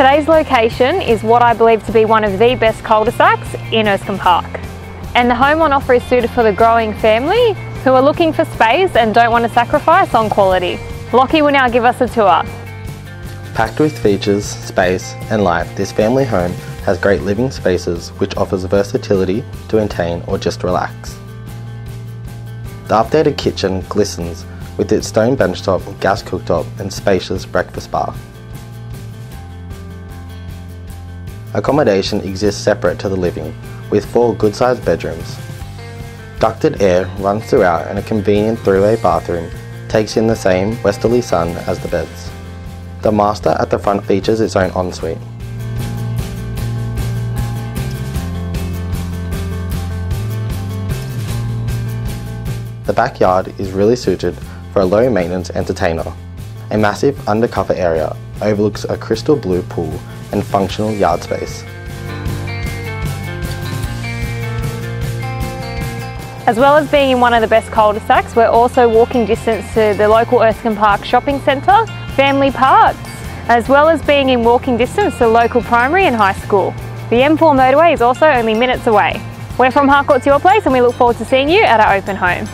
Today's location is what I believe to be one of the best cul-de-sacs in Erskine Park. And the home on offer is suited for the growing family who are looking for space and don't want to sacrifice on quality. Lachy will now give us a tour. Packed with features, space and life, this family home has great living spaces which offers versatility to entertain or just relax. The updated kitchen glistens with its stone benchtop, gas cooktop and spacious breakfast bar. Accommodation exists separate to the living, with four good-sized bedrooms. Ducted air runs throughout and a convenient three-way bathroom takes in the same westerly sun as the beds. The master at the front features its own ensuite. The backyard is really suited for a low maintenance entertainer. A massive undercover area overlooks a crystal blue pool and functional yard space. As well as being in one of the best cul-de-sacs, we're also walking distance to the local Erskine Park shopping centre, family parks, as well as being in walking distance to local primary and high school. The M4 motorway is also only minutes away. We're from Harcourts Your Place and we look forward to seeing you at our open home.